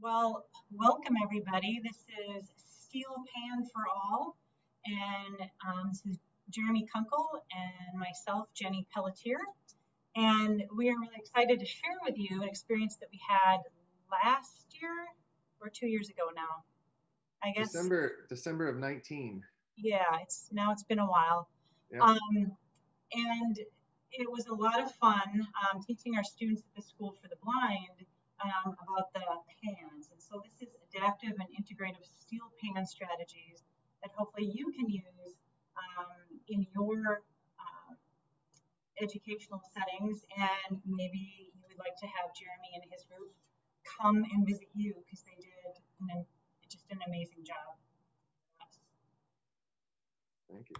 Well, welcome everybody. This is Steel Pan for All, and um, this is Jeremy Kunkel and myself, Jenny Pelletier. And we are really excited to share with you an experience that we had last year or two years ago now. I guess December December of 19. Yeah, it's now it's been a while. Um, and it was a lot of fun um, teaching our students at the School for the Blind um, about the pans. And so this is adaptive and integrative steel pan strategies that hopefully you can use um, in your uh, educational settings. And maybe you would like to have Jeremy and his group come and visit you because they did an, just an amazing job. Thank you.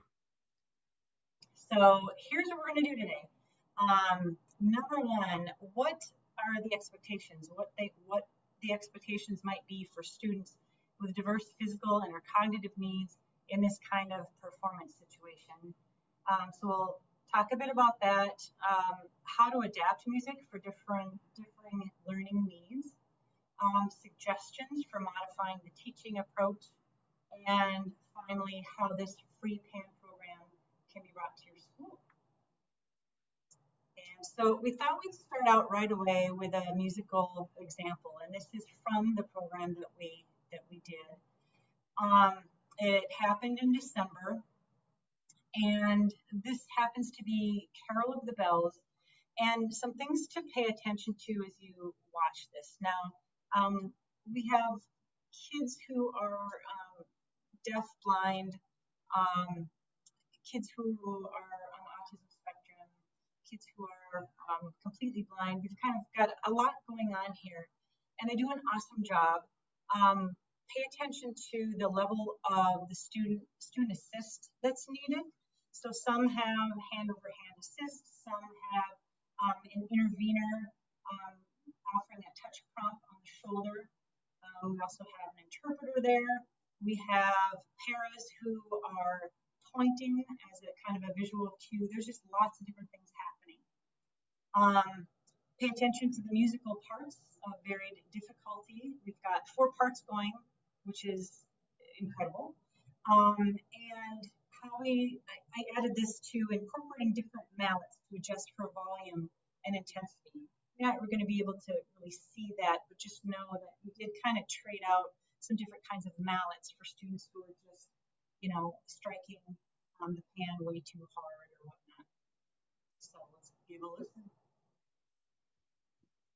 So here's what we're going to do today. Um, number one, what are the expectations? What they what the expectations might be for students with diverse physical and or cognitive needs in this kind of performance situation. Um, so we'll talk a bit about that, um, how to adapt music for different differing learning needs, um, suggestions for modifying the teaching approach, and finally how this free PAN program can be brought to so we thought we'd start out right away with a musical example, and this is from the program that we that we did. Um, it happened in December, and this happens to be Carol of the Bells, and some things to pay attention to as you watch this. Now, um, we have kids who are um, deaf, blind, um, kids who are kids who are um, completely blind. We've kind of got a lot going on here, and they do an awesome job. Um, pay attention to the level of the student student assist that's needed. So some have hand over hand assist, some have um, an intervener um, offering a touch prompt on the shoulder. Um, we also have an interpreter there. We have paras who are pointing as a kind of a visual cue. There's just lots of different things happening. Um, pay attention to the musical parts of varied difficulty. We've got four parts going, which is incredible. Um, and how we, I, I added this to incorporating different mallets to adjust for volume and intensity. We're going to be able to really see that, but just know that we did kind of trade out some different kinds of mallets for students who are just, you know, striking um, the pan way too hard or whatnot. So let's give a listen.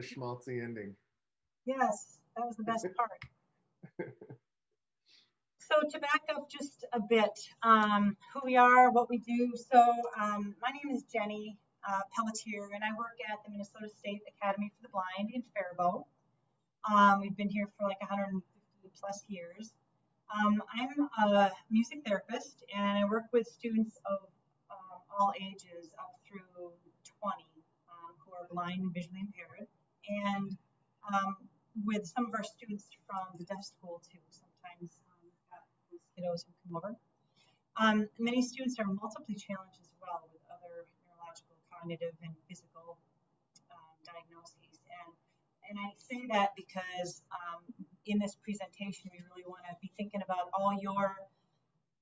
the schmaltzy ending. Yes, that was the best part. so to back up just a bit, um, who we are, what we do. So um, my name is Jenny uh, Pelletier, and I work at the Minnesota State Academy for the Blind in Faribault. Um, we've been here for like 150 plus years. Um, I'm a music therapist, and I work with students of um, all ages up through 20 um, who are blind and visually impaired, and um, with some of our students from the deaf school too. Sometimes um, we've kiddos who come over. Um, many students are multiply challenged as well with other neurological, cognitive, and physical um, diagnoses. And and I say that because um, in this presentation, we really want to be thinking about all your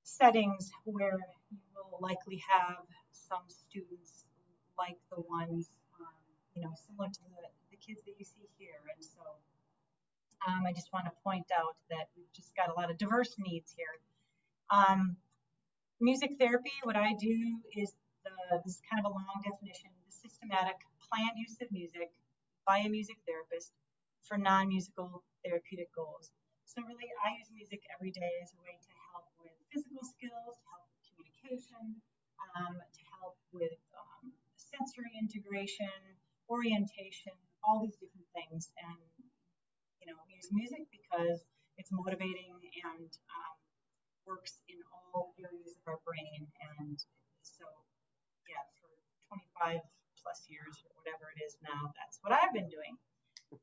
settings where you will likely have some students like the ones, um, you know, similar to the kids that you see here. And so um, I just want to point out that we've just got a lot of diverse needs here. Um, music therapy, what I do is the, this is kind of a long definition, the systematic planned use of music by a music therapist for non-musical therapeutic goals. So really, I use music every day as a way to help with physical skills, to help with communication, um, to help with um, sensory integration, orientation, all these different things. And, you know, use music because it's motivating and um, works in all areas of our brain. And so, yeah, for 25 plus years or whatever it is now, that's what I've been doing.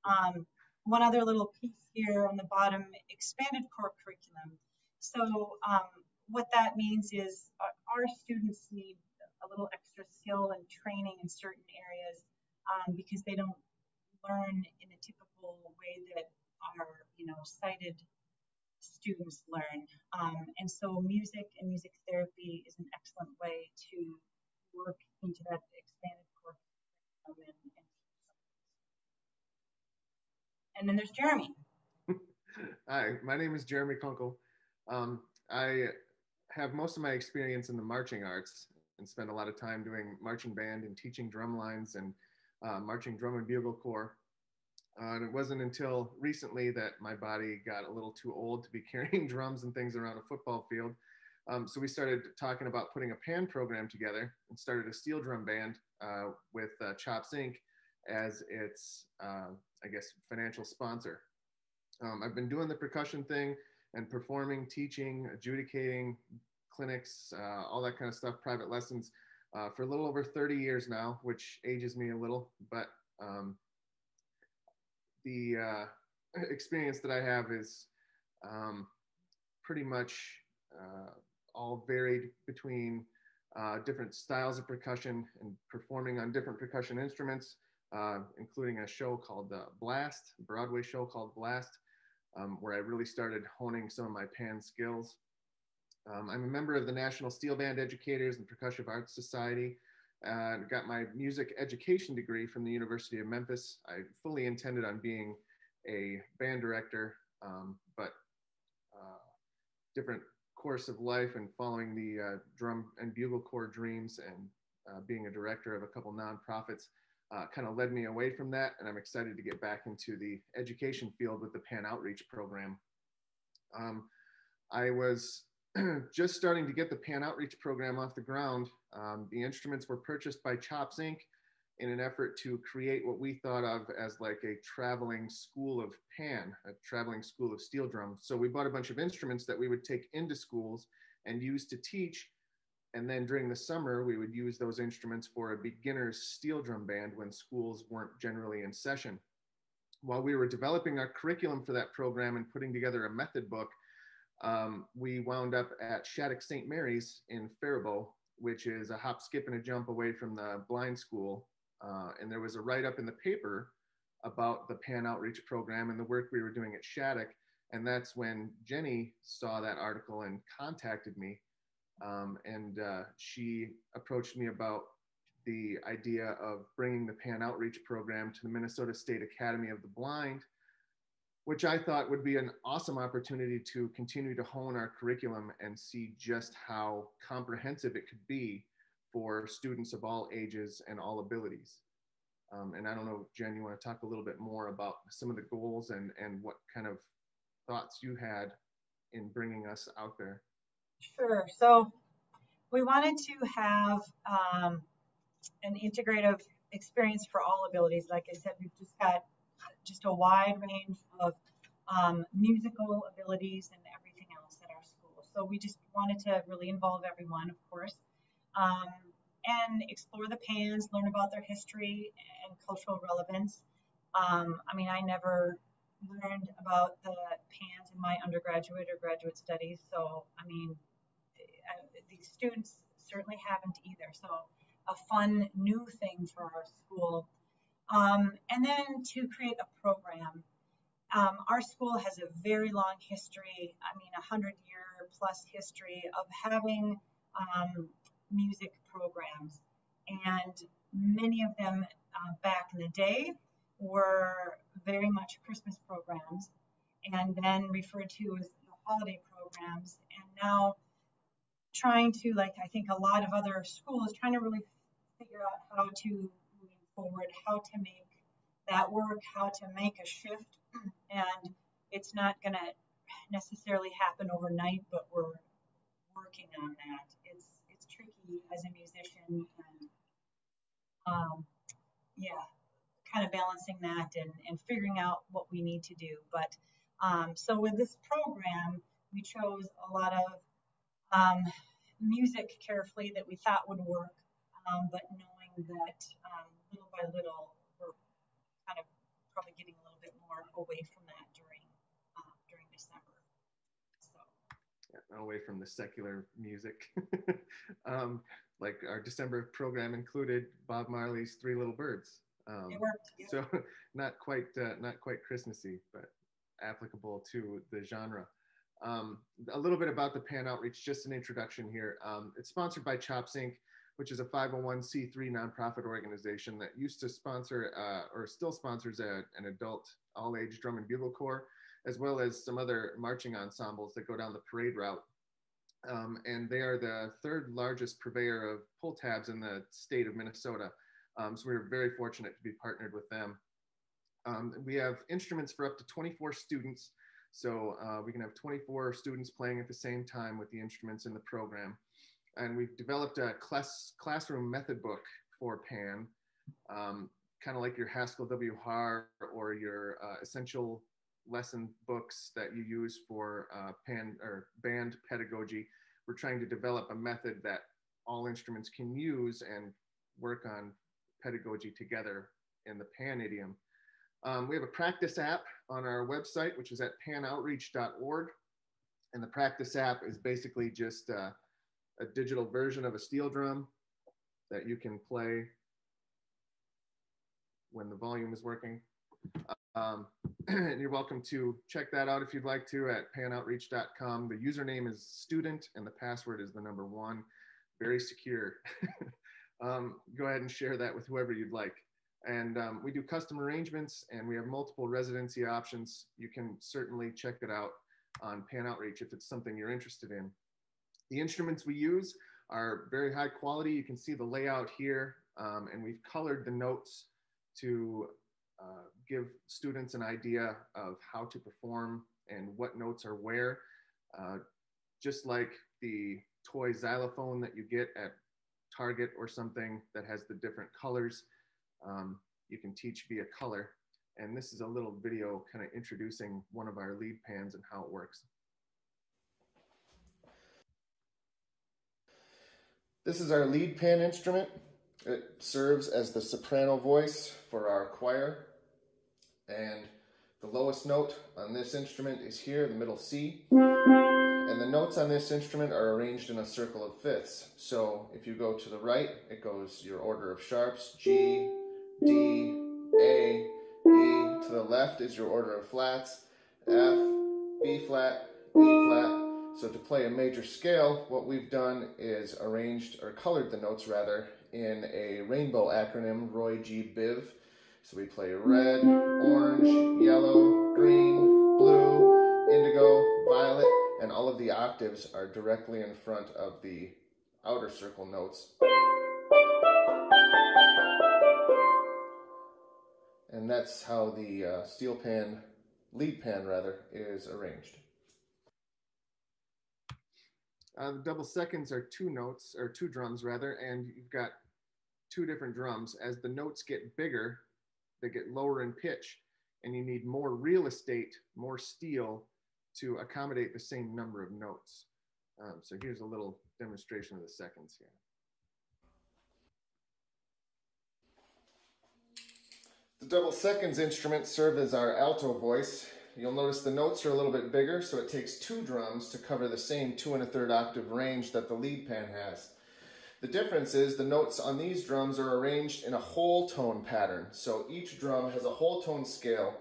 Um, one other little piece here on the bottom, expanded core curriculum. So um, what that means is uh, our students need a little extra skill and training in certain areas um, because they don't learn in a typical way that our, you know, sighted students learn. Um, and so music and music therapy is an excellent way to work into that expanded curriculum and, and and then there's Jeremy. Hi, my name is Jeremy Kunkel. Um, I have most of my experience in the marching arts and spend a lot of time doing marching band and teaching drum lines and uh, marching drum and bugle corps. Uh, and it wasn't until recently that my body got a little too old to be carrying drums and things around a football field. Um, so we started talking about putting a pan program together and started a steel drum band uh, with uh, Chops Inc. as its uh, I guess, financial sponsor. Um, I've been doing the percussion thing and performing, teaching, adjudicating, clinics, uh, all that kind of stuff, private lessons uh, for a little over 30 years now, which ages me a little, but um, the uh, experience that I have is um, pretty much uh, all varied between uh, different styles of percussion and performing on different percussion instruments uh, including a show called uh, Blast, Broadway show called Blast, um, where I really started honing some of my pan skills. Um, I'm a member of the National Steel Band Educators and Percussive Arts Society. Uh, got my music education degree from the University of Memphis. I fully intended on being a band director, um, but uh, different course of life and following the uh, drum and bugle corps dreams and uh, being a director of a couple nonprofits uh, kind of led me away from that. And I'm excited to get back into the education field with the PAN Outreach program. Um, I was just starting to get the PAN Outreach program off the ground. Um, the instruments were purchased by Chops Inc. in an effort to create what we thought of as like a traveling school of PAN, a traveling school of steel drum. So we bought a bunch of instruments that we would take into schools and use to teach and then during the summer, we would use those instruments for a beginner's steel drum band when schools weren't generally in session. While we were developing our curriculum for that program and putting together a method book, um, we wound up at Shattuck St. Mary's in Faribault, which is a hop, skip, and a jump away from the blind school. Uh, and there was a write up in the paper about the PAN outreach program and the work we were doing at Shattuck. And that's when Jenny saw that article and contacted me um, and uh, she approached me about the idea of bringing the PAN outreach program to the Minnesota State Academy of the Blind, which I thought would be an awesome opportunity to continue to hone our curriculum and see just how comprehensive it could be for students of all ages and all abilities. Um, and I don't know, Jen, you want to talk a little bit more about some of the goals and, and what kind of thoughts you had in bringing us out there? Sure. So we wanted to have um, an integrative experience for all abilities. Like I said, we've just got a wide range of um, musical abilities and everything else at our school. So we just wanted to really involve everyone, of course, um, and explore the pans, learn about their history and cultural relevance. Um, I mean, I never learned about the pans in my undergraduate or graduate studies. So, I mean, I, these students certainly haven't either. So, a fun new thing for our school. Um, and then to create a program. Um, our school has a very long history, I mean, a 100 year plus history of having um, music programs. And many of them uh, back in the day were very much Christmas programs and then referred to as the holiday programs. And now trying to, like I think a lot of other schools, trying to really figure out how to forward, how to make that work, how to make a shift. And it's not going to necessarily happen overnight, but we're working on that. It's it's tricky as a musician, and um, yeah, kind of balancing that and, and figuring out what we need to do. But um, so with this program, we chose a lot of um, music carefully that we thought would work, um, but knowing that um, by little we're kind of probably getting a little bit more away from that during uh, during December. So yeah, away from the secular music. Um, like our December program included Bob Marley's Three Little Birds. Um, worked. Yeah. So not quite uh, not quite Christmassy, but applicable to the genre. Um, a little bit about the Pan Outreach, just an introduction here. Um, it's sponsored by CHOPS Inc., which is a 501c3 nonprofit organization that used to sponsor uh, or still sponsors a, an adult all age drum and bugle corps, as well as some other marching ensembles that go down the parade route. Um, and they are the third largest purveyor of pull tabs in the state of Minnesota. Um, so we're very fortunate to be partnered with them. Um, we have instruments for up to 24 students. So uh, we can have 24 students playing at the same time with the instruments in the program. And we've developed a class, classroom method book for PAN, um, kind of like your Haskell W. Har or your uh, essential lesson books that you use for uh, pan or band pedagogy. We're trying to develop a method that all instruments can use and work on pedagogy together in the pan idiom. Um, we have a practice app on our website, which is at panoutreach.org. And the practice app is basically just uh, a digital version of a steel drum that you can play when the volume is working. Um, and you're welcome to check that out if you'd like to at panoutreach.com. The username is student and the password is the number one. Very secure. um, go ahead and share that with whoever you'd like. And um, we do custom arrangements and we have multiple residency options. You can certainly check it out on Pan Outreach if it's something you're interested in. The instruments we use are very high quality. You can see the layout here um, and we've colored the notes to uh, give students an idea of how to perform and what notes are where. Uh, just like the toy xylophone that you get at Target or something that has the different colors, um, you can teach via color. And this is a little video kind of introducing one of our lead pans and how it works. This is our lead pan instrument. It serves as the soprano voice for our choir. And the lowest note on this instrument is here, the middle C. And the notes on this instrument are arranged in a circle of fifths. So if you go to the right, it goes your order of sharps, G, D, A, E. To the left is your order of flats, F, B flat, E flat. So to play a major scale, what we've done is arranged, or colored the notes rather, in a rainbow acronym, Roy G. Biv. So we play red, orange, yellow, green, blue, indigo, violet, and all of the octaves are directly in front of the outer circle notes. And that's how the uh, steel pan, lead pan rather, is arranged. Uh, the double seconds are two notes, or two drums rather, and you've got two different drums. As the notes get bigger, they get lower in pitch, and you need more real estate, more steel to accommodate the same number of notes. Um, so here's a little demonstration of the seconds here. The double seconds instruments serve as our alto voice. You'll notice the notes are a little bit bigger, so it takes two drums to cover the same two and a third octave range that the lead pan has. The difference is the notes on these drums are arranged in a whole tone pattern. So each drum has a whole tone scale.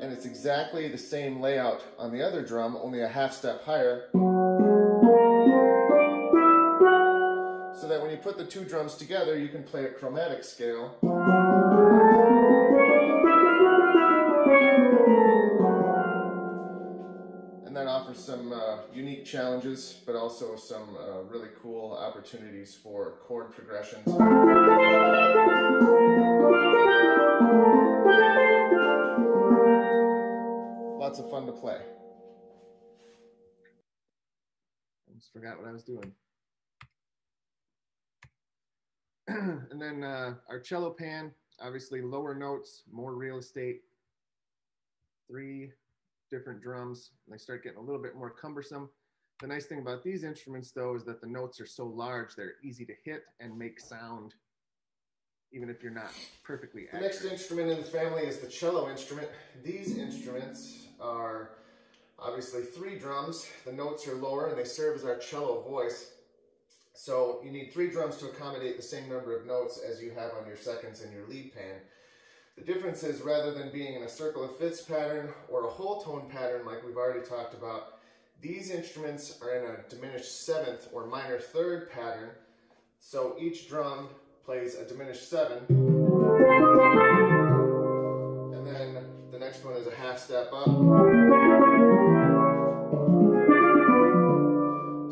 And it's exactly the same layout on the other drum, only a half step higher. So that when you put the two drums together, you can play a chromatic scale. Unique challenges, but also some uh, really cool opportunities for chord progressions. Lots of fun to play. I just forgot what I was doing. and then uh, our cello pan, obviously lower notes, more real estate, three different drums. And they start getting a little bit more cumbersome. The nice thing about these instruments, though, is that the notes are so large, they're easy to hit and make sound, even if you're not perfectly accurate. The next instrument in the family is the cello instrument. These instruments are obviously three drums. The notes are lower and they serve as our cello voice. So you need three drums to accommodate the same number of notes as you have on your seconds and your lead pan. The difference is rather than being in a circle of fifths pattern or a whole tone pattern like we've already talked about, these instruments are in a diminished seventh or minor third pattern. So each drum plays a diminished seven. And then the next one is a half step up.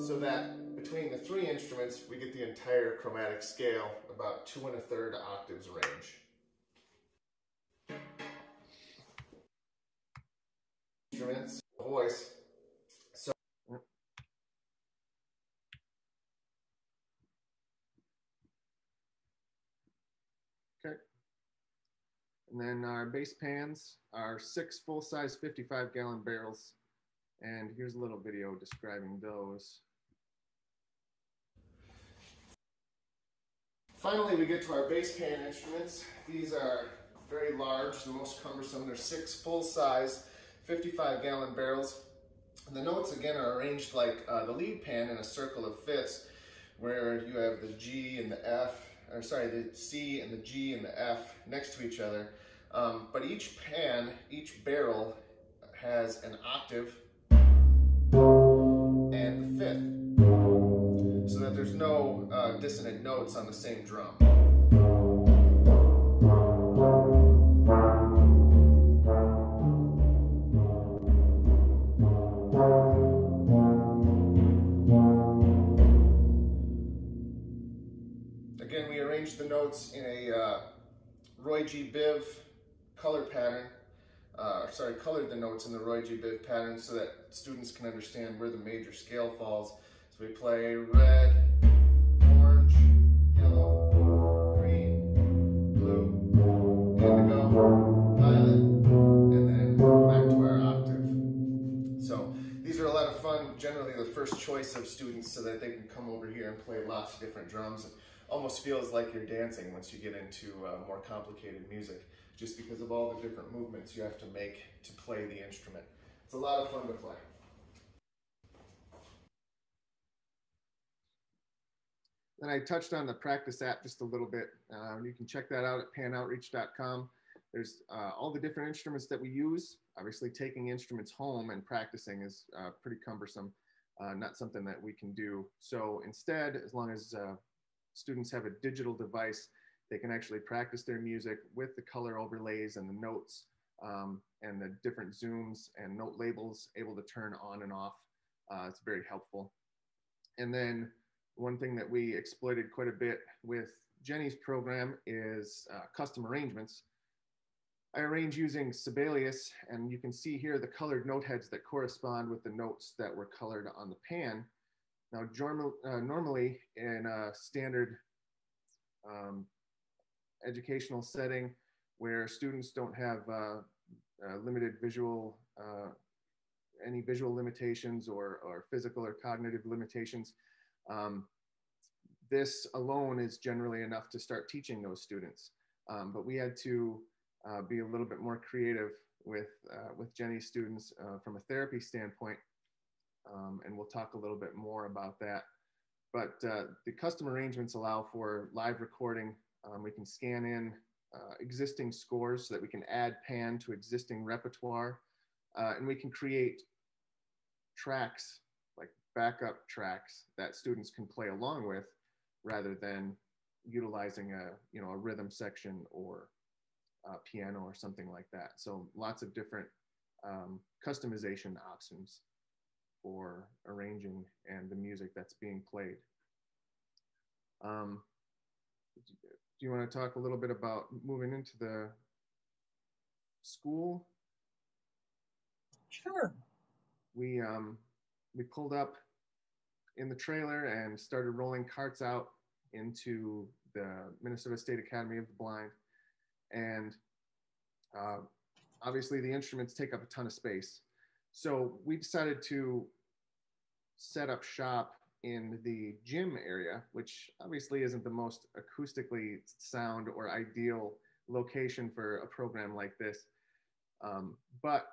So that between the three instruments, we get the entire chromatic scale, about two and a third octaves range. Instruments, voice. So Okay. And then our bass pans are six full-size 55-gallon barrels. And here's a little video describing those. Finally, we get to our bass pan instruments. These are very large, the most cumbersome. They're six full-size 55 gallon barrels. And the notes again are arranged like uh, the lead pan in a circle of fifths where you have the G and the F, or sorry, the C and the G and the F next to each other. Um, but each pan, each barrel has an octave and the fifth so that there's no uh, dissonant notes on the same drum. In a uh, Roy G. Biv color pattern, uh, sorry, colored the notes in the Roy G. Biv pattern so that students can understand where the major scale falls. So we play red, orange, yellow, green, blue, indigo, violet, and then back to our octave. So these are a lot of fun, generally the first choice of students so that they can come over here and play lots of different drums almost feels like you're dancing once you get into uh, more complicated music, just because of all the different movements you have to make to play the instrument. It's a lot of fun to play. Then I touched on the practice app just a little bit. Uh, you can check that out at panoutreach.com. There's uh, all the different instruments that we use. Obviously, taking instruments home and practicing is uh, pretty cumbersome, uh, not something that we can do. So instead, as long as uh, students have a digital device, they can actually practice their music with the color overlays and the notes um, and the different zooms and note labels able to turn on and off. Uh, it's very helpful. And then one thing that we exploited quite a bit with Jenny's program is uh, custom arrangements. I arrange using Sibelius, and you can see here the colored note heads that correspond with the notes that were colored on the pan. Now, uh, normally in a standard um, educational setting where students don't have uh, uh, limited visual, uh, any visual limitations or, or physical or cognitive limitations, um, this alone is generally enough to start teaching those students. Um, but we had to uh, be a little bit more creative with, with Jenny's students from a therapy standpoint. Um, and we'll talk a little bit more about that. But uh, the custom arrangements allow for live recording. Um, we can scan in uh, existing scores so that we can add pan to existing repertoire. Uh, and we can create tracks, like backup tracks that students can play along with rather than utilizing a, you know, a rhythm section or piano or something like that. So lots of different um, customization options for arranging and the music that's being played. Um, do you want to talk a little bit about moving into the school? Sure. We um, we pulled up in the trailer and started rolling carts out into the Minnesota State Academy of the Blind and uh, obviously the instruments take up a ton of space. So we decided to set up shop in the gym area, which obviously isn't the most acoustically sound or ideal location for a program like this. Um, but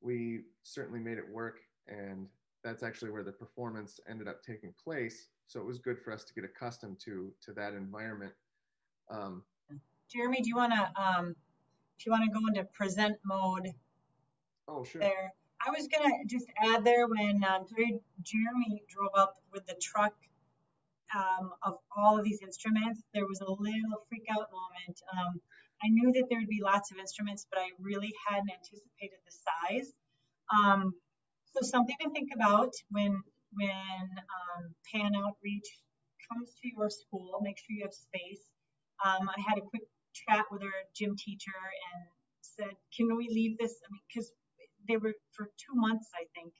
we certainly made it work, and that's actually where the performance ended up taking place. So it was good for us to get accustomed to to that environment. Um, Jeremy, do you want to, um, if you want to go into present mode Oh, sure. there. I was going to just add there when um, Jeremy drove up with the truck um, of all of these instruments, there was a little freak out moment. Um, I knew that there would be lots of instruments, but I really hadn't anticipated the size. Um, so something to think about when when um, Pan Outreach comes to your school, make sure you have space. Um, I had a quick chat with our gym teacher and said, can we leave this? I mean, because they were for two months, I think,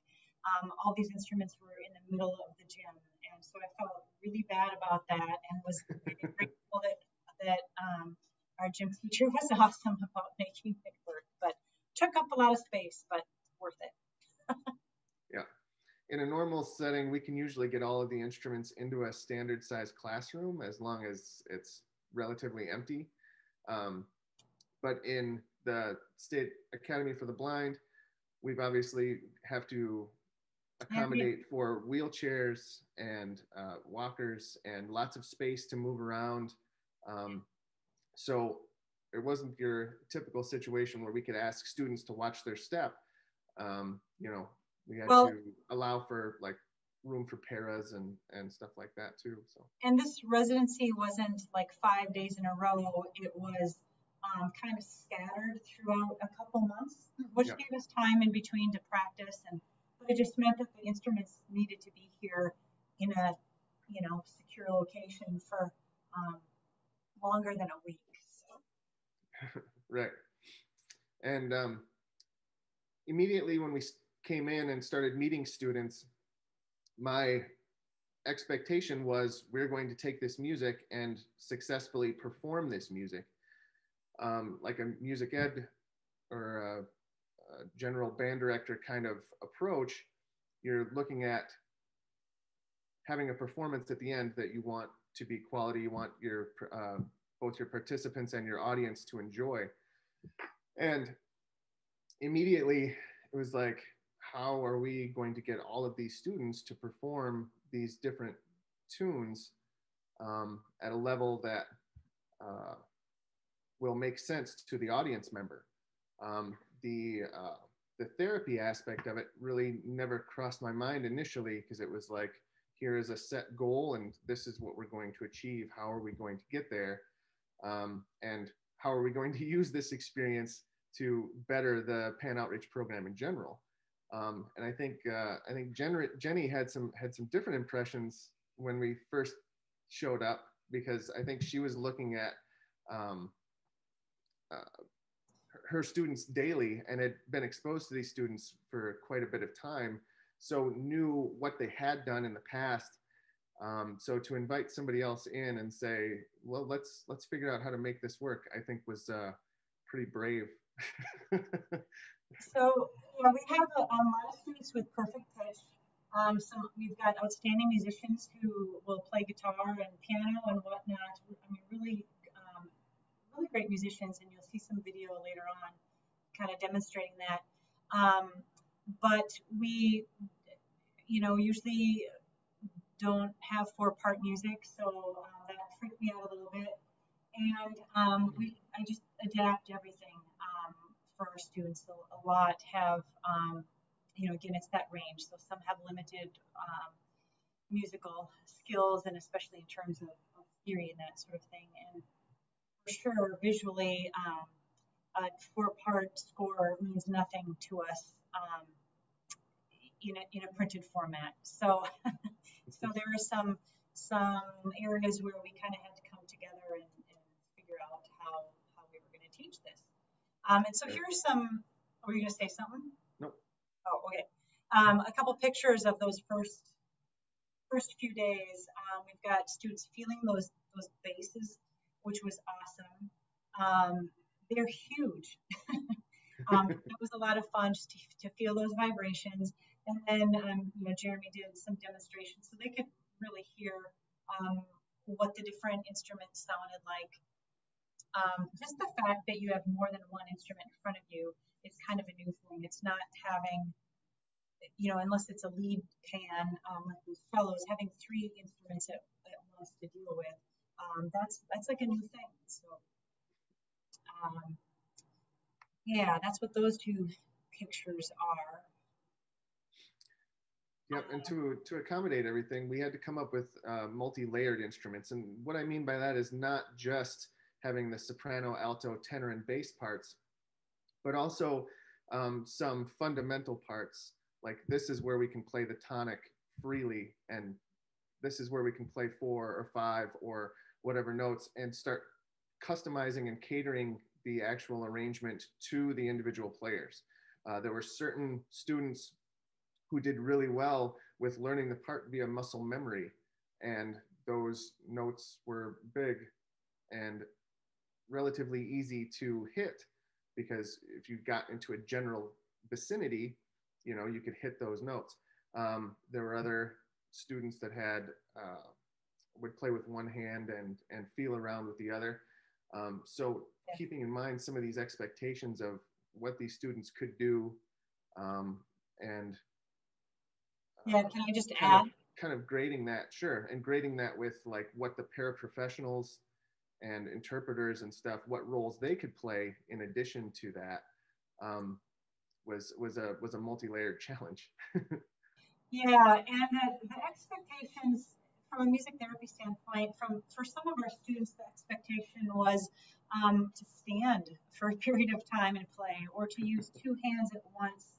um, all these instruments were in the middle of the gym. And so I felt really bad about that and was grateful that, that um, our gym teacher was awesome about making it work. But took up a lot of space, but worth it. yeah. In a normal setting, we can usually get all of the instruments into a standard size classroom as long as it's relatively empty. Um, but in the State Academy for the Blind, we've obviously have to accommodate for wheelchairs and uh, walkers and lots of space to move around. Um, so it wasn't your typical situation where we could ask students to watch their step. Um, you know, we had well, to allow for like room for paras and and stuff like that too. So. And this residency wasn't like five days in a row. It was um, kind of scattered throughout a couple months, which gave us time in between to practice. And but it just meant that the instruments needed to be here in a you know secure location for um, longer than a week. So. right. And um, immediately when we came in and started meeting students, my expectation was we're going to take this music and successfully perform this music. Um, like a music ed or a, a, general band director kind of approach, you're looking at having a performance at the end that you want to be quality. You want your uh, both your participants and your audience to enjoy. And immediately it was like, how are we going to get all of these students to perform these different tunes um, at a level that uh, will make sense to the audience member? Um, the uh, the therapy aspect of it really never crossed my mind initially because it was like here is a set goal and this is what we're going to achieve. How are we going to get there? Um, and how are we going to use this experience to better the pan outreach program in general? Um, and I think uh, I think Jen, Jenny had some had some different impressions when we first showed up because I think she was looking at um, uh, her students daily and had been exposed to these students for quite a bit of time, so knew what they had done in the past. Um, so to invite somebody else in and say, "Well, let's let's figure out how to make this work," I think was uh, pretty brave. so yeah, we have a, a, lot of students with perfect pitch. Um, we've got outstanding musicians who will play guitar and piano and whatnot. I mean, really really great musicians, and you'll see some video later on kind of demonstrating that. Um, but we, you know, usually don't have four part music, so uh, that freaked me out a little bit. And um, we, I just adapt everything um, for our students. So a lot have, um, you know, again, it's that range. So some have limited um, musical skills, and especially in terms of, of theory and that sort of thing. And sure visually um, a four-part score means nothing to us um, in, a, in a printed format. So, so there are some some areas where we kind of had to come together and, and, figure out how, how we were going to teach this. Um, and so here's some, were you going to say something? No. Oh, okay. Um, a couple pictures of those first first few days. Um, we've got students feeling those those basses which was awesome. Um, they're huge. um, it was a lot of fun just to, to feel those vibrations. And then, um, you know, Jeremy did some demonstrations so they could really hear um, what the different instruments sounded like. Um, just the fact that you have more than one instrument in front of you is kind of a new thing. It's not having, you know, unless it's a lead pan um, like these fellows, having three instruments at, at once to deal with um, that's that's like a new thing. So um, yeah, that's what those two pictures are. Yep, and to to accommodate everything, we had to come up with uh, multi-layered instruments. And what I mean by that is not just having the soprano, alto, tenor, and bass parts, but also um, some fundamental parts. Like this is where we can play the tonic freely, and this is where we can play four or five or whatever notes and start customizing and catering the actual arrangement to the individual players. Uh, there were certain students who did really well with learning the part via muscle memory, and those notes were big and relatively easy to hit because if you got into a general vicinity, you know, you could hit those notes. Um, there were other students that had uh, would play with one hand and and feel around with the other. Um, so yeah. keeping in mind some of these expectations of what these students could do, um, and uh, yeah, can I just add? Of, kind of grading that, sure, and grading that with like what the paraprofessionals and interpreters and stuff, what roles they could play in addition to that, um, was was a was a multi-layered challenge. yeah, and the, the expectations from a music therapy standpoint, from for some of our students, the expectation was um, to stand for a period of time and play, or to use two hands at once,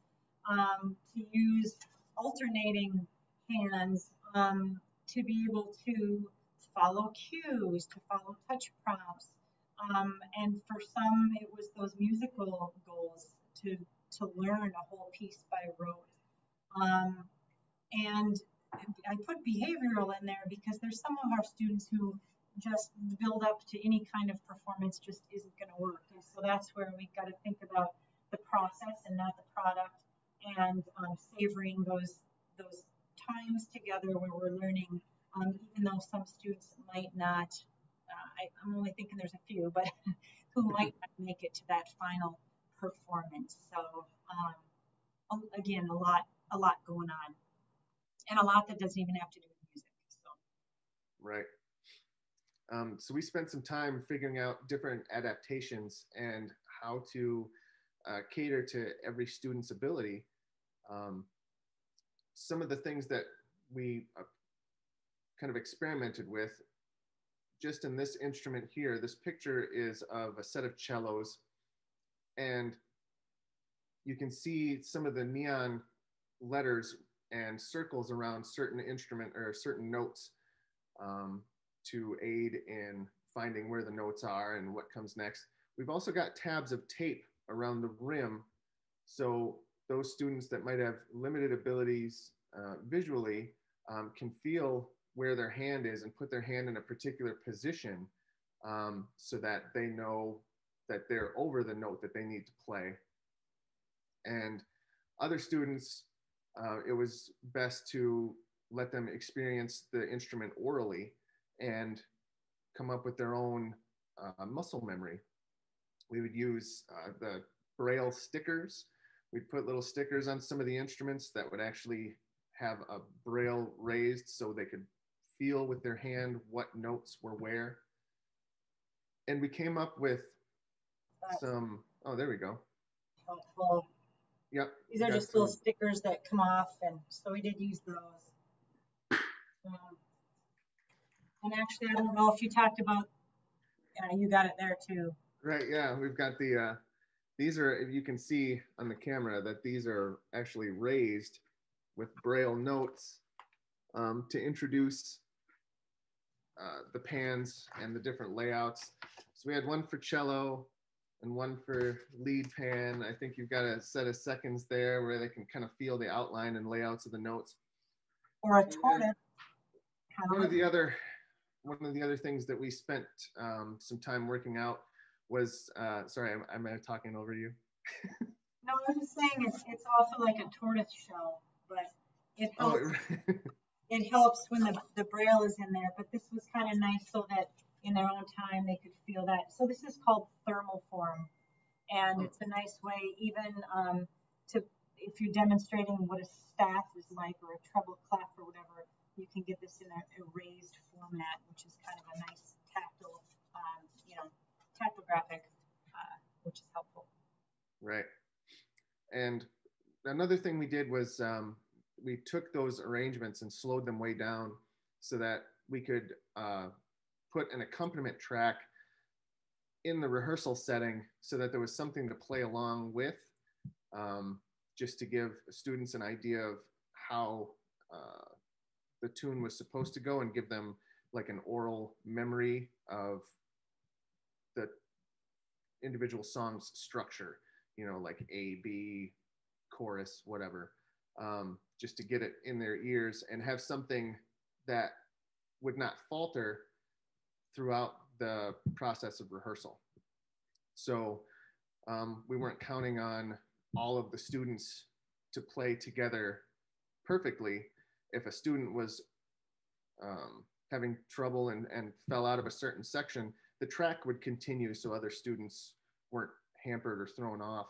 um, to use alternating hands, um, to be able to follow cues, to follow touch prompts, um, and for some, it was those musical goals to to learn a whole piece by rote. Um, and I put behavioral in there because there's some of our students who just build up to any kind of performance just isn't going to work. And so that's where we've got to think about the process and not the product and um, savoring those those times together where we're learning, um, even though some students might not, uh, I, am only thinking there's a few, but who might not make it to that final performance. So um, again, a lot, a lot going on and a lot that doesn't even have to do with music. So. Right. Um, so we spent some time figuring out different adaptations and how to uh, cater to every student's ability. Um, some of the things that we uh, kind of experimented with just in this instrument here, this picture is of a set of cellos and you can see some of the neon letters and circles around certain instrument or certain notes um, to aid in finding where the notes are and what comes next. We've also got tabs of tape around the rim. So those students that might have limited abilities uh, visually um, can feel where their hand is and put their hand in a particular position um, so that they know that they're over the note that they need to play. And other students, uh, it was best to let them experience the instrument aurally and come up with their own uh, muscle memory. We would use uh, the braille stickers. We'd put little stickers on some of the instruments that would actually have a braille raised so they could feel with their hand what notes were where. And we came up with some, oh, there we go. Helpful. Yep. These are just little stickers that come off, and so we did use those. Um, and actually, I don't know if you talked about, yeah, you got it there too. Right, yeah, we've got the, uh, these are, if you can see on the camera that these are actually raised with braille notes um, to introduce uh, the pans and the different layouts. So we had one for cello and one for lead pan. I think you've got a set of seconds there where they can kind of feel the outline and layouts of the notes. Or a tortoise. One of the other one of the other things that we spent um, some time working out was uh, sorry, I'm, I talking over you? no, I was just saying it's it's also like a tortoise shell, but it oh, helps. Oh, it helps when the, the braille is in there, but this was kind of nice so that in their own time they could feel that. So this is called thermoform, and oh. it's a nice way even um, to if you're demonstrating what a staff is like or a treble clef or whatever, you can get this in a, a raised format, which is kind of a nice tactile, um, you know, tactographic, uh, which is helpful. Right. And another thing we did was um, we took those arrangements and slowed them way down so that we could uh, put an accompaniment track in the rehearsal setting so that there was something to play along with um, just to give students an idea of how uh, the tune was supposed to go and give them like an aural memory of the individual song's structure you know like a b chorus whatever um, just to get it in their ears and have something that would not falter throughout the process of rehearsal. So um, we weren't counting on all of the students to play together perfectly. If a student was um, having trouble and, and fell out of a certain section, the track would continue so other students weren't hampered or thrown off.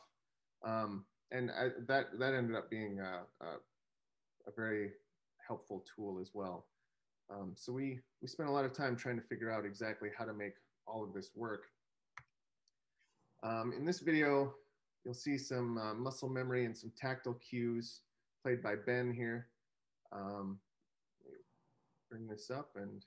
Um, and I, that that ended up being a, a, a very helpful tool as well. Um, so we we spent a lot of time trying to figure out exactly how to make all of this work. Um, in this video, you'll see some uh, muscle memory and some tactile cues played by Ben here. Um, bring this up and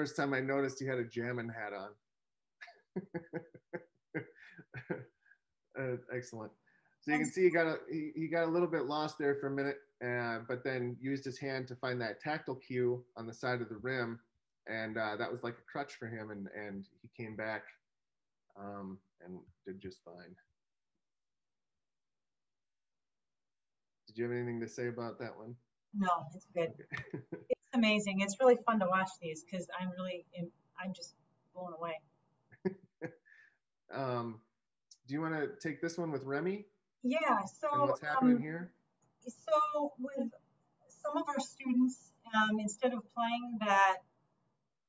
first time I noticed he had a jamming hat on. uh, excellent. So you can see he got a he, he got a little bit lost there for a minute, uh, but then used his hand to find that tactile cue on the side of the rim, and uh, that was like a crutch for him, and and he came back um, and did just fine. Did you have anything to say about that one? No, it's good. Okay. amazing. It's really fun to watch these because I'm really, I'm just blown away. um, do you want to take this one with Remy? Yeah, so and what's happening um, here? so with some of our students, um, instead of playing that,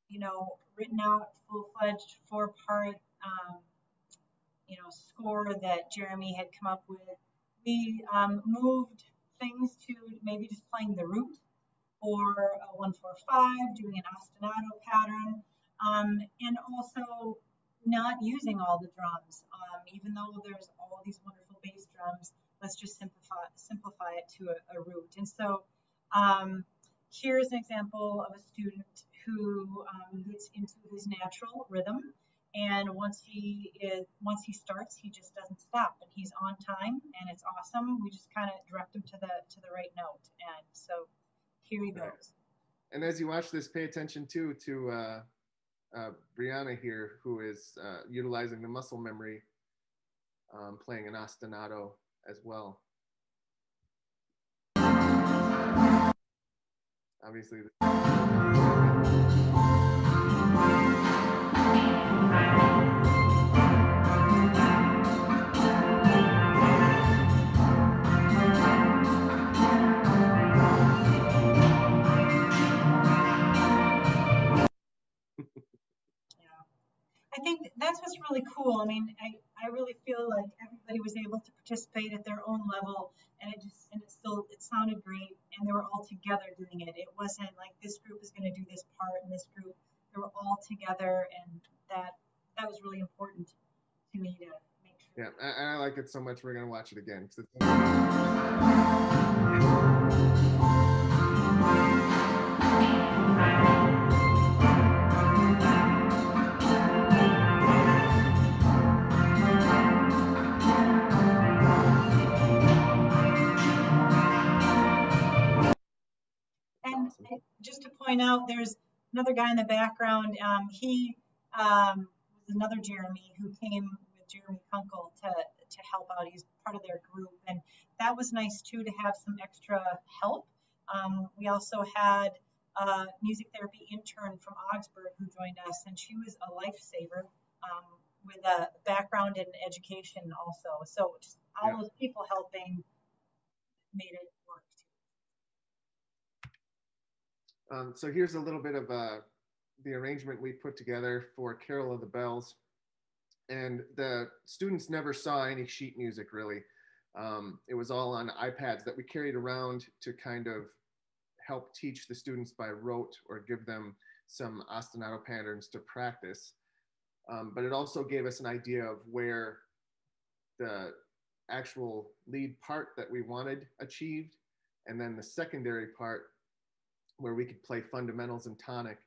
you know, written out full-fledged four-part, um, you know, score that Jeremy had come up with, we um, moved things to maybe just playing the root or a one four five, doing an ostinato pattern, um, and also not using all the drums. Um, even though there's all these wonderful bass drums, let's just simplify simplify it to a, a root. And so um, here's an example of a student who um, gets into his natural rhythm. And once he is, once he starts, he just doesn't stop, and he's on time, and it's awesome. We just kind of direct him to the to the right note, and so here he goes. And as you watch this, pay attention too to uh, uh, Brianna here, who is uh, utilizing the muscle memory, um, playing an ostinato as well. Obviously. I cool. I mean, I, I really feel like everybody was able to participate at their own level and it just and it still it sounded great and they were all together doing it. It wasn't like this group is going to do this part and this group. They were all together and that that was really important to me to make sure. Yeah, I, I like it so much. We're going to watch it again. Just to point out, there's another guy in the background. Um, he um, was another Jeremy who came with Jeremy Kunkel to, to help out. He's part of their group. And that was nice too to have some extra help. Um, we also had a music therapy intern from Augsburg who joined us, and she was a lifesaver um, with a background in education also. So just all yeah. those people helping made it Um, so here's a little bit of uh, the arrangement we put together for Carol of the Bells. And the students never saw any sheet music really. Um, it was all on iPads that we carried around to kind of help teach the students by rote or give them some ostinato patterns to practice. Um, but it also gave us an idea of where the actual lead part that we wanted achieved, and then the secondary part where we could play fundamentals and tonic.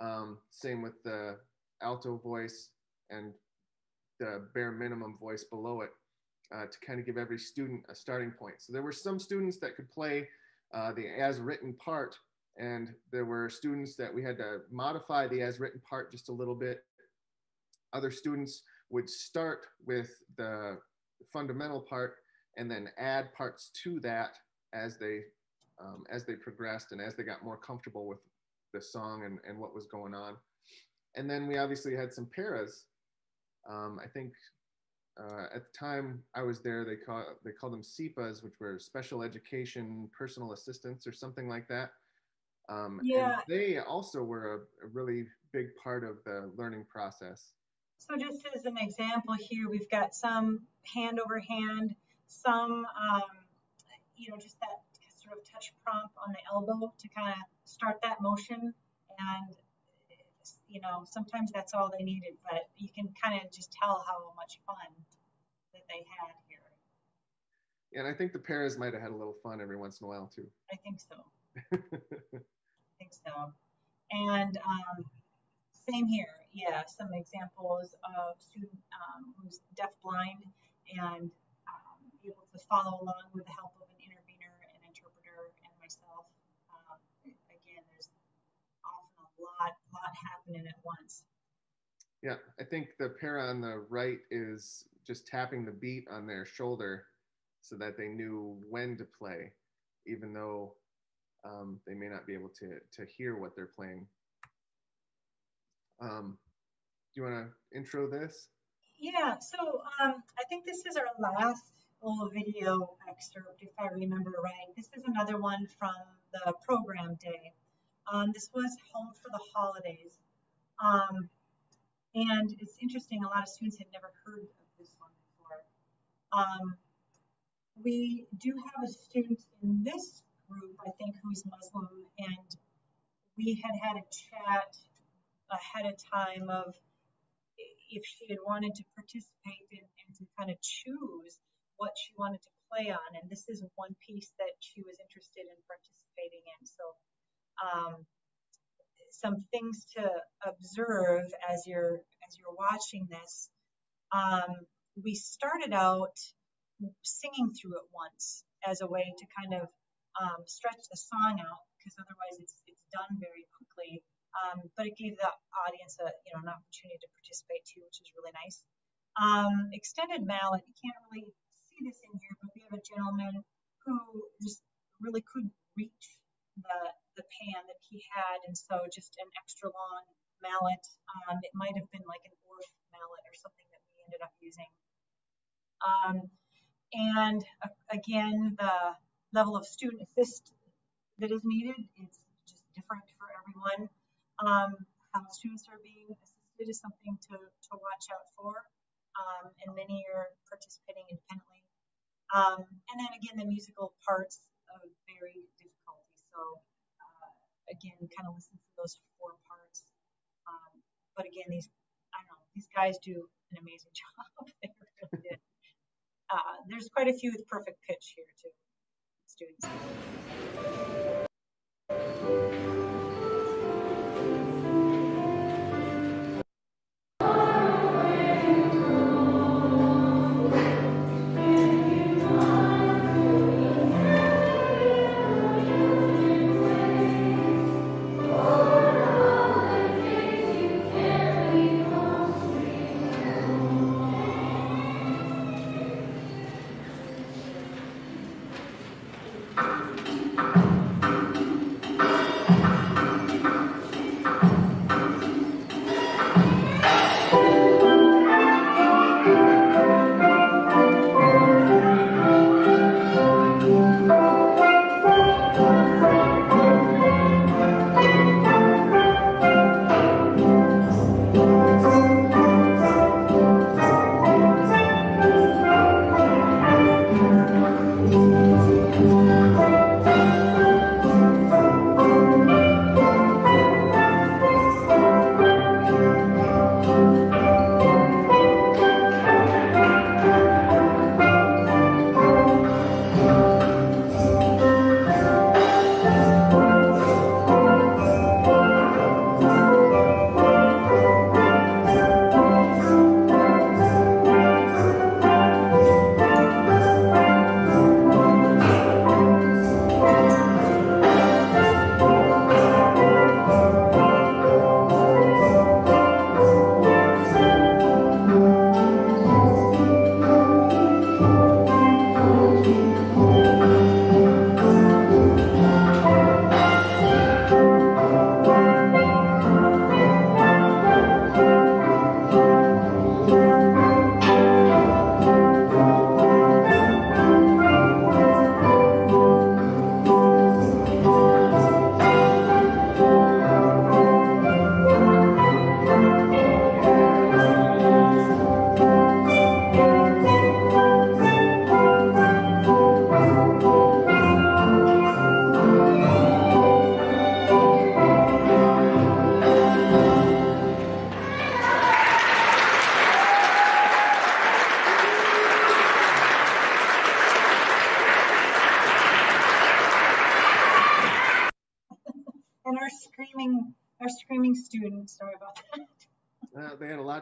Um, same with the alto voice and the bare minimum voice below it uh, to kind of give every student a starting point. So there were some students that could play uh, the as written part, and there were students that we had to modify the as written part just a little bit. Other students would start with the fundamental part and then add parts to that as they um, as they progressed and as they got more comfortable with the song and, and what was going on. And then we obviously had some paras. Um, I think uh, at the time I was there, they call they called them SEPAs, which were special education personal assistants or something like that. Um, yeah. they also were a, a, really big part of the learning process. So just as an example here, we've got some hand over hand, some, um, you know, just that sort of touch prompt on the elbow to kind of start that motion. And, you know, sometimes that's all they needed, but you can kind of just tell how much fun that they had here. Yeah, and I think the paras might have had a little fun every once in a while too. I think so. I think so. And um, same here. Yeah, some examples of student um, who's deaf-blind and um, able to follow along with the help of lot, lot happening at once. Yeah, I think the para on the right is just tapping the beat on their shoulder so that they knew when to play, even though um, they may not be able to, to hear what they're playing. Um, do you want to intro this? Yeah, so um, I think this is our last little video excerpt, if I remember right. This is another one from the program day. Um, this was Home for the Holidays. Um, and it's interesting, a lot of students had never heard of this one before. Um, we do have a student in this group, I think, who's Muslim, and we had had a chat ahead of time of if she had wanted to participate in, and to kind of choose what she wanted to play on. And this is one piece that she was interested in participating in. So um, some things to observe as you're as you're watching this. Um, we started out singing through it once as a way to kind of um, stretch the song out because otherwise it's it's done very quickly. Um, but it gave the audience a you know an opportunity to participate too, which is really nice. Um, extended mallet, you can't really see this in here, but we have a gentleman who just really couldn't reach the the pan that he had, and so just an extra long mallet. Um, it might have been like an Orff mallet or something that we ended up using. Um, and uh, again, the level of student assist that is needed is just different for everyone. Um, how students are being assisted is something to, to watch out for, um, and many are participating independently. Um, and then again, the musical parts of very difficulty. So uh, again, kind of listen to those four parts. Um, but again, these I don't know these guys do an amazing job. Uh, there's quite a few with perfect pitch here too, students.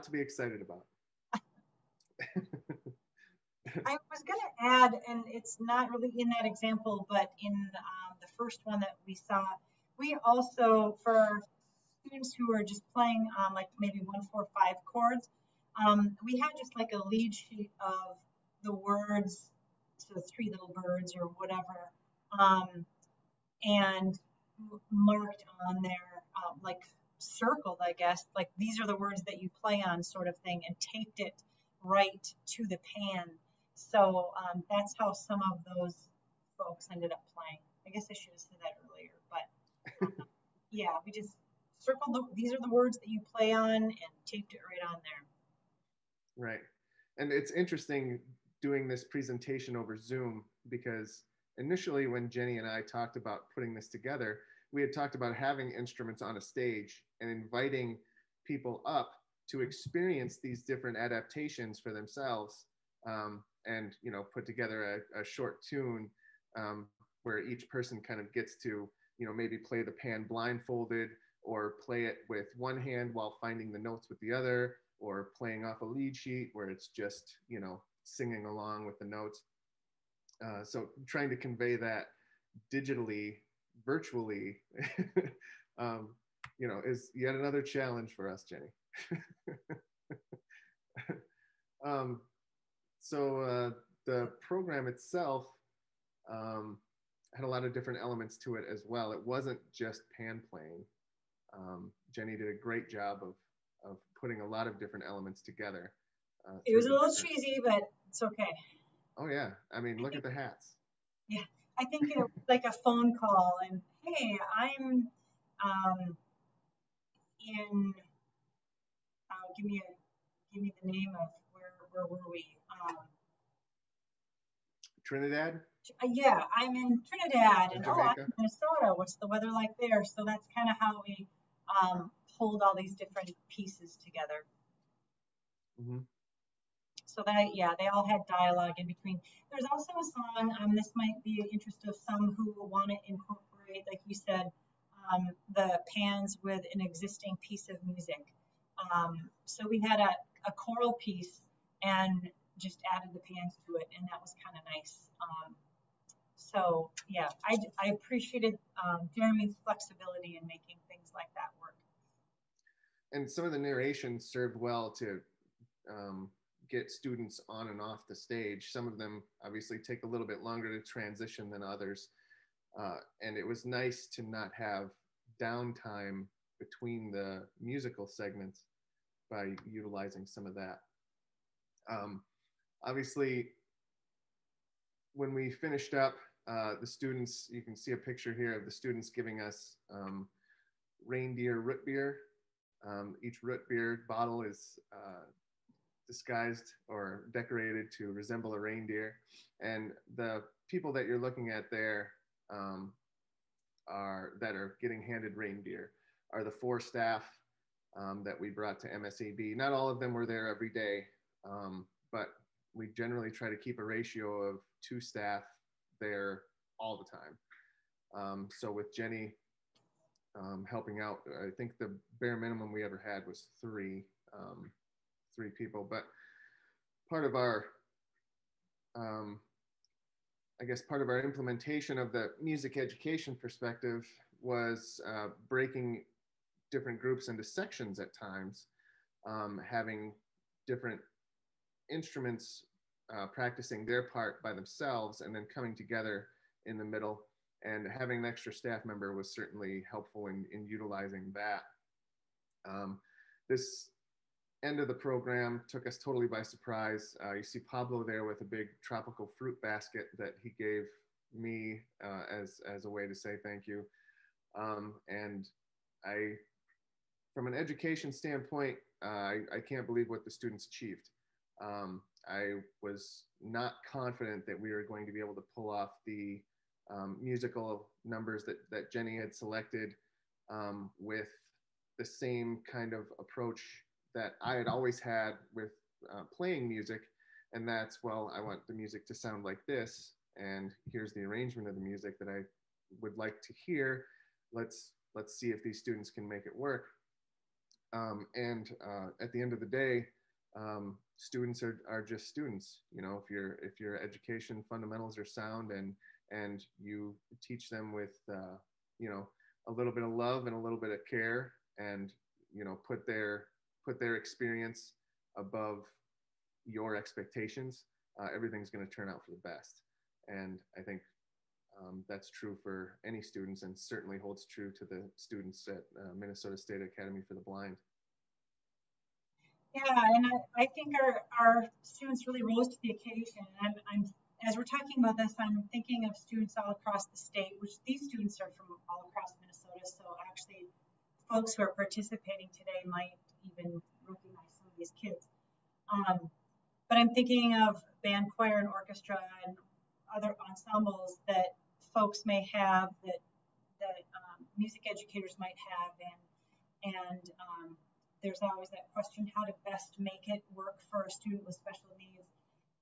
To be excited about. I was going to add, and it's not really in that example, but in um, the first one that we saw, we also, for students who are just playing um, like maybe one, four, five chords, um, we had just like a lead sheet of the words, so three little birds or whatever, um, and marked on there um, like circled, I guess, like these are the words that you play on, sort of thing, and taped it right to the pan. So um, that's how some of those folks ended up playing. I guess I should have said that earlier, but yeah, we just circled the, these are the words that you play on and taped it right on there. Right. And it's interesting doing this presentation over Zoom because initially when Jenny and I talked about putting this together, we had talked about having instruments on a stage and inviting people up to experience these different adaptations for themselves um, and you know put together a, a short tune um, where each person kind of gets to you know maybe play the pan blindfolded or play it with one hand while finding the notes with the other or playing off a lead sheet where it's just you know singing along with the notes. Uh, so trying to convey that digitally virtually um, you know is yet another challenge for us jenny um, so uh, the program itself um, had a lot of different elements to it as well. It wasn't just pan playing. Um, Jenny did a great job of, of putting a lot of different elements together. Uh, it was a little cheesy, but it's okay. Oh yeah, I mean, look at the hats. I think it was like a phone call, and hey, I'm um, in. Uh, give me a give me the name of where where were we? Um, Trinidad? Uh, yeah, I'm in Trinidad, and, and oh, I'm in Minnesota. What's the weather like there? So that's kind of how we um, pulled all these different pieces together. Mm-hmm. So that yeah, they all had dialogue in between. There's also a song. Um, this might be of interest of some who want to incorporate, like you said, um, the pans with an existing piece of music. Um, so we had a, a choral piece and just added the pans to it, and that was kind of nice. Um, so yeah, I, I appreciated um, Jeremy's flexibility in making things like that work. And some of the narration served well to um, get students on and off the stage. Some of them obviously take a little bit longer to transition than others. Uh, and it was nice to not have downtime between the musical segments by utilizing some of that. Um, obviously, when we finished up, uh, the students, you can see a picture here of the students giving us um, reindeer root beer. Um, each root beer bottle is uh, disguised or decorated to resemble a reindeer. And the people that you're looking at there um, are that are getting handed reindeer are the four staff um, that we brought to MSAB. Not all of them were there every day, um, but we generally try to keep a ratio of two staff there all the time. Um, so with Jenny um, helping out, I think the bare minimum we ever had was three, um, three people. But part of our, um, I guess part of our implementation of the music education perspective was uh, breaking different groups into sections at times, um, having different instruments uh, practicing their part by themselves and then coming together in the middle. And having an extra staff member was certainly helpful in, in utilizing that. Um, this end of the program took us totally by surprise. Uh, you see Pablo there with a big tropical fruit basket that he gave me uh, as, as a way to say thank you. Um, and I, from an education standpoint, uh, I, I can't believe what the students achieved. Um, I was not confident that we were going to be able to pull off the um, musical numbers that, that Jenny had selected um, with the same kind of approach that I had always had with uh, playing music. And that's, well, I want the music to sound like this. And here's the arrangement of the music that I would like to hear. Let's, let's see if these students can make it work. Um, and uh, at the end of the day, um, students are, are just students. You know, if your if your education fundamentals are sound and and you teach them with uh, you know a little bit of love and a little bit of care and you know put their put their experience above your expectations, uh, everything's going to turn out for the best. And I think um, that's true for any students and certainly holds true to the students at uh, Minnesota State Academy for the Blind. Yeah, and I, I think our, our students really rose to the occasion. I'm, I'm, as we're talking about this, I'm thinking of students all across the state, which these students are from all across Minnesota. So actually, folks who are participating today might even recognize some of these kids. Um, but I'm thinking of band, choir, and orchestra and other ensembles that folks may have that that um, music educators might have, and and um, there's always that question how to best make it work for a student with special needs.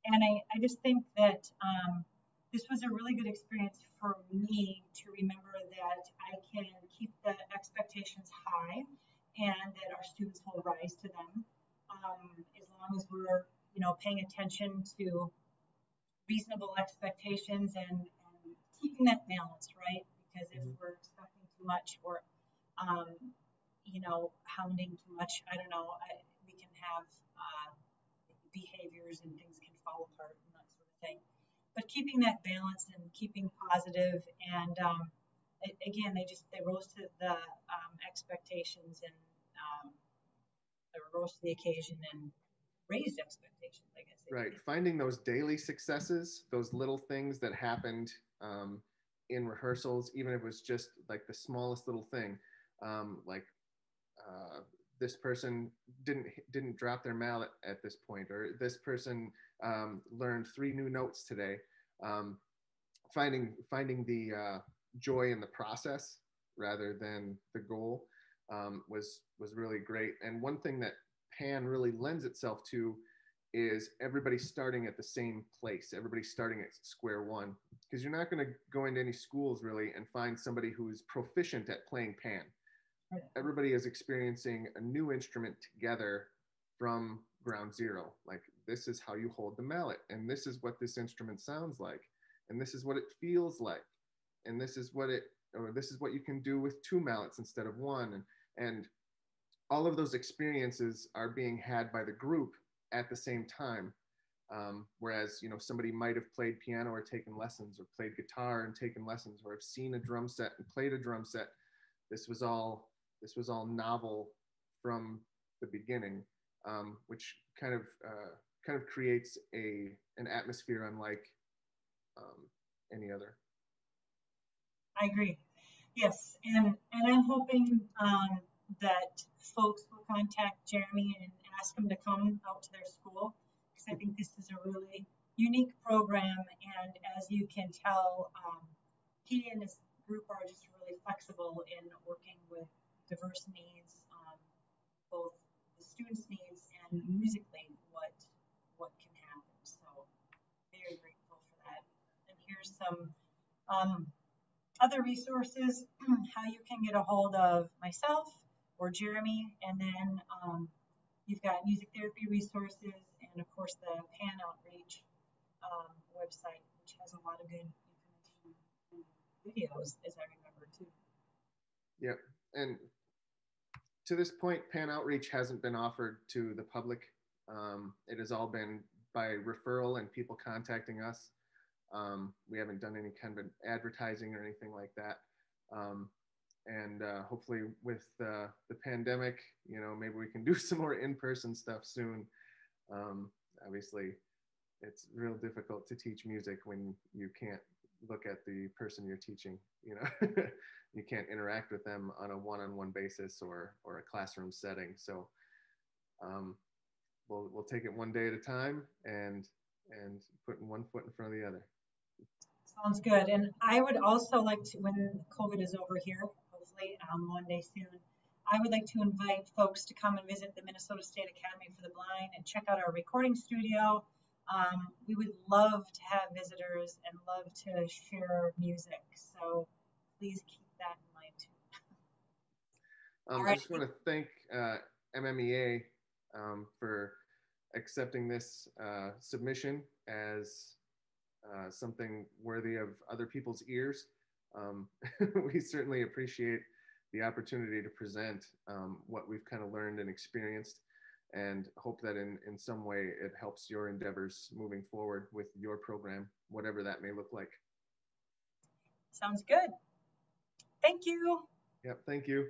And I, I just think that um, this was a really good experience for me to remember that I can keep the expectations high and that our students will rise to them um, as long as we're you know paying attention to reasonable expectations and, and keeping that balance right because if mm-hmm. we're expecting too much or um, you know, hounding too much. I don't know. I, we can have uh, behaviors and things can fall apart and that sort of thing. But keeping that balance and keeping positive and um, again, they just they rose to the um, expectations and um, rose to the occasion and raised expectations. I guess. Right. Finding those daily successes, those little things that happened um, in rehearsals, even if it was just like the smallest little thing, um, like uh, this person didn't didn't drop their mallet at this point, or this person um, learned three new notes today. Um, finding finding the uh, joy in the process rather than the goal um, was was really great. And one thing that Pan really lends itself to is everybody starting at the same place. Everybody starting at square one because you're not going to go into any schools really and find somebody who's proficient at playing Pan everybody is experiencing a new instrument together from ground zero. Like this is how you hold the mallet, and this is what this instrument sounds like, and this is what it feels like, and this is what it or this is what you can do with two mallets instead of one, and and all of those experiences are being had by the group at the same time. Um, whereas you know somebody might have played piano or taken lessons or played guitar and taken lessons or have seen a drum set and played a drum set this was all this was all novel from the beginning, um, which kind of uh, kind of creates a an atmosphere unlike um, any other. I agree. Yes, and and I'm hoping um, that folks will contact Jeremy and ask him to come out to their school because I think this is a really unique program. And as you can tell, um, he and his group are just really flexible in working with diverse needs, um, both the students' needs and musically what what can happen. So very grateful for that. And here's some um, other resources, how you can get a hold of myself or Jeremy, and then um, you've got music therapy resources, and of course the Pan Outreach um, website, which has a lot of good videos, as I remember too. Yep, and to this point, Pan Outreach hasn't been offered to the public. Um, it has all been by referral and people contacting us. Um, we haven't done any kind of advertising or anything like that. Um, and uh, hopefully, with uh, the pandemic, you know, maybe we can do some more in-person stuff soon. Um, obviously, it's real difficult to teach music when you can't look at the person you're teaching. You know, you can't interact with them on a one-on-one basis or or a classroom setting. So um, we'll we'll take it one day at a time and and putting one foot in front of the other. Sounds good. And I would also like to, when COVID is over here, hopefully um, one day soon, I would like to invite folks to come and visit the Minnesota State Academy for the Blind and check out our recording studio. Um, we would love to have visitors and love to share music. So please keep that in mind too. Um, right. I just want to thank uh, MMEA um, for accepting this uh, submission as uh, something worthy of other people's ears. Um, we certainly appreciate the opportunity to present um, what we've kind of learned and experienced and hope that in, in some way it helps your endeavors moving forward with your program, whatever that may look like. Sounds good. Thank you. Yep, thank you.